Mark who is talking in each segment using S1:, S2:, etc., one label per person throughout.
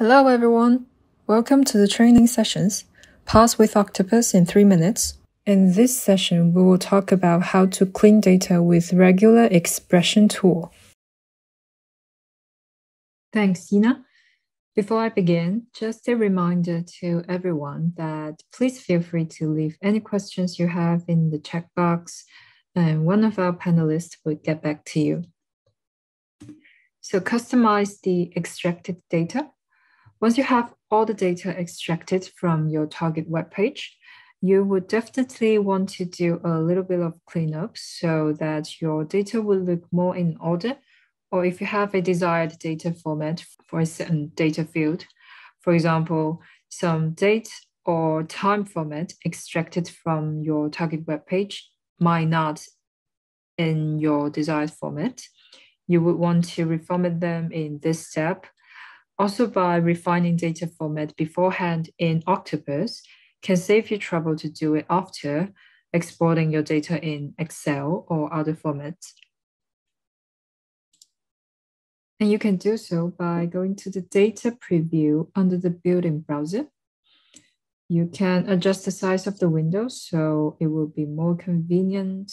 S1: Hello everyone! Welcome to the training sessions. Parse with Octoparse in 3 minutes. In this session, we will talk about how to clean data with regular expression tool. Thanks, Ina. Before I begin, just a reminder to everyone that please feel free to leave any questions you have in the chat box, and one of our panelists will get back to you. So customize the extracted data once you have all the data extracted from your target web page, you would definitely want to do a little bit of cleanup so that your data will look more in order. Or if you have a desired data format for a certain data field, for example, some date or time format extracted from your target web page might not in your desired format. You would want to reformat them in this step also, by refining data format beforehand in Octoparse can save you trouble to do it after exporting your data in Excel or other formats. And you can do so by going to the data preview under the built-in browser. You can adjust the size of the window so it will be more convenient.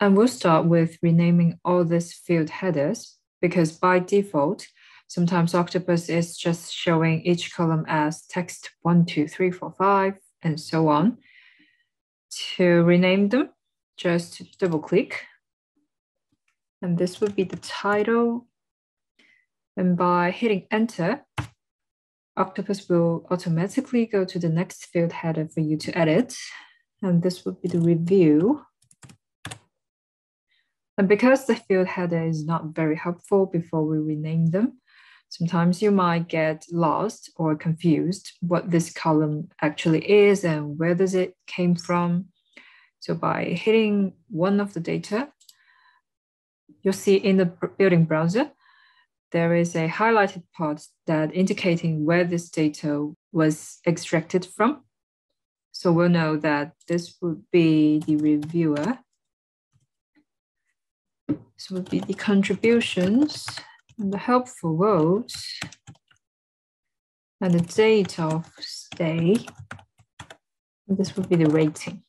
S1: And we'll start with renaming all these field headers because by default, Sometimes Octoparse is just showing each column as text one, two, three, four, five, and so on. To rename them, just double click. And this would be the title. And by hitting enter, Octoparse will automatically go to the next field header for you to edit. And this would be the review. And because the field header is not very helpful before we rename them, sometimes you might get lost or confused what this column actually is and where does it came from. So by hitting one of the data, you'll see in the built-in browser, there is a highlighted part that indicating where this data was extracted from. So we'll know that this would be the reviewer. This would be the contributions the helpful words and the date of stay. This would be the rating.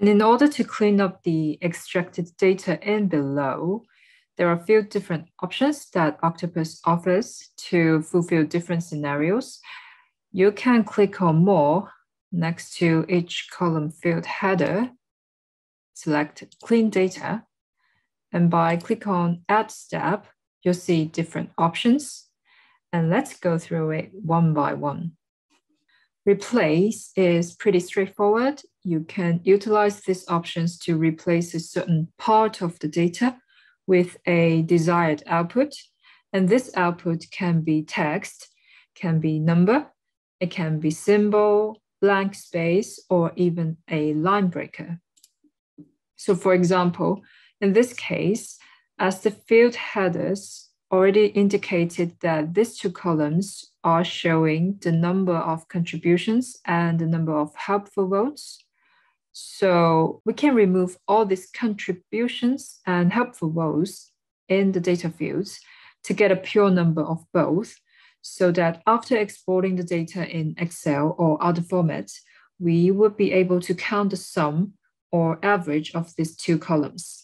S1: And in order to clean up the extracted data in below, there are a few different options that Octoparse offers to fulfill different scenarios. You can click on More next to each column field header, select Clean Data, and by click on Add Step, you'll see different options. And let's go through it one by one. Replace is pretty straightforward. You can utilize these options to replace a certain part of the data with a desired output. And this output can be text, can be number, it can be symbol, blank space, or even a line breaker. So for example, in this case, as the field headers already indicated that these two columns are showing the number of contributions and the number of helpful votes. So we can remove all these contributions and helpful votes in the data fields to get a pure number of both so that after exporting the data in Excel or other formats, we would be able to count the sum or average of these two columns.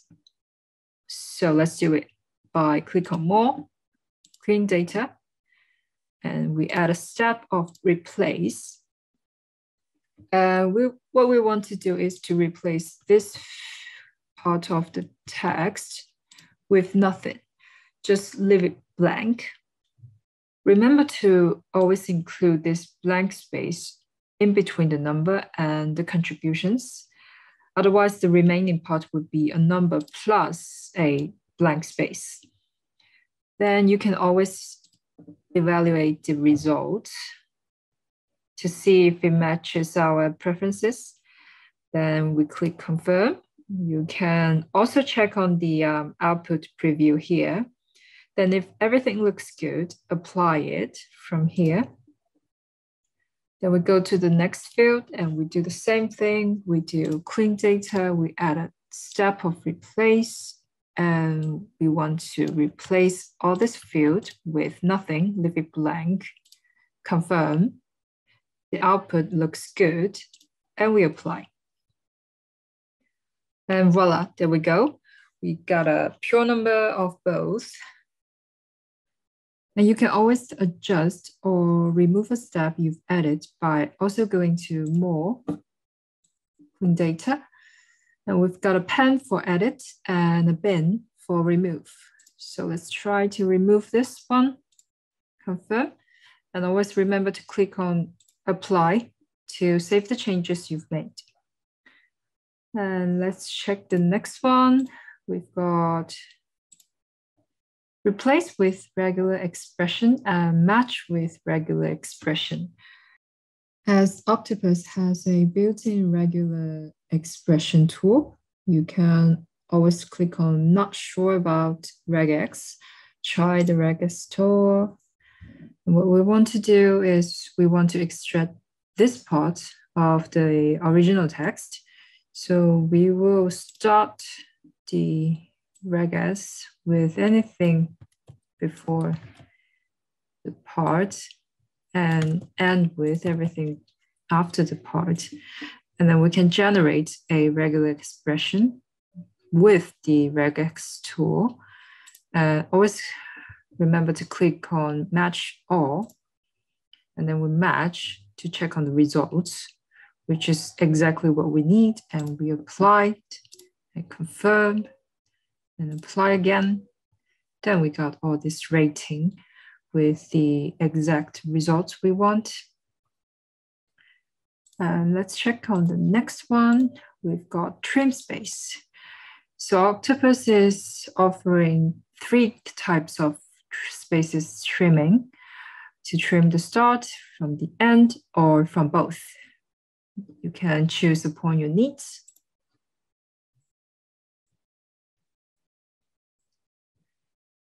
S1: So let's do it by click on more, clean data, and we add a step of replace. Uh, we, what we want to do is to replace this part of the text with nothing. Just leave it blank. Remember to always include this blank space in between the number and the contributions Otherwise, the remaining part would be a number plus a blank space. Then you can always evaluate the result to see if it matches our preferences. Then we click confirm. You can also check on the um, output preview here. Then if everything looks good, apply it from here. Then we go to the next field and we do the same thing. We do clean data, we add a step of replace, and we want to replace all this field with nothing, leave it blank, confirm, the output looks good, and we apply. And voila, there we go. We got a pure number of both. And you can always adjust or remove a step you've added by also going to more clean data. And we've got a pen for edit and a bin for remove. So let's try to remove this one, confirm. And always remember to click on apply to save the changes you've made. And let's check the next one. We've got replace with regular expression and match with regular expression. As Octoparse has a built-in regular expression tool, you can always click on not sure about regex, try the regex tool. And what we want to do is we want to extract this part of the original text. So we will start the regex with anything before the part and end with everything after the part. And then we can generate a regular expression with the regex tool. Uh, always remember to click on match all, and then we match to check on the results, which is exactly what we need. And we apply and confirm and apply again. Then we got all this rating with the exact results we want. And let's check on the next one. We've got trim space. So Octoparse is offering three types of spaces trimming to trim the start from the end or from both. You can choose upon your needs.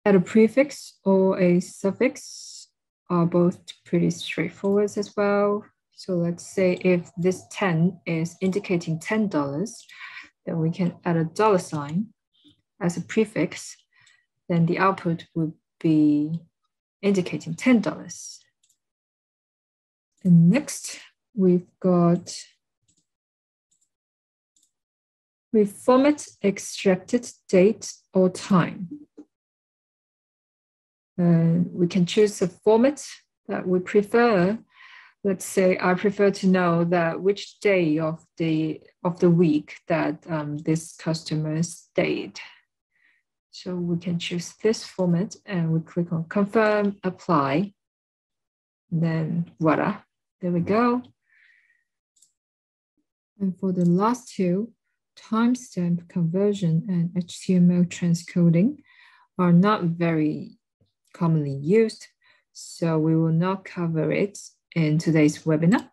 S1: Add a prefix or a suffix are both pretty straightforward as well. So let's say if this 10 is indicating $10, then we can add a dollar sign as a prefix. Then the output would be indicating $10. And next, we've got we format extracted date or time. Uh, we can choose a format that we prefer. Let's say I prefer to know that which day of the of the week that um, this customer stayed. So we can choose this format and we click on confirm, apply. Then voila, there we go. And for the last two, timestamp conversion and HTML transcoding are not very commonly used, so we will not cover it in today's webinar.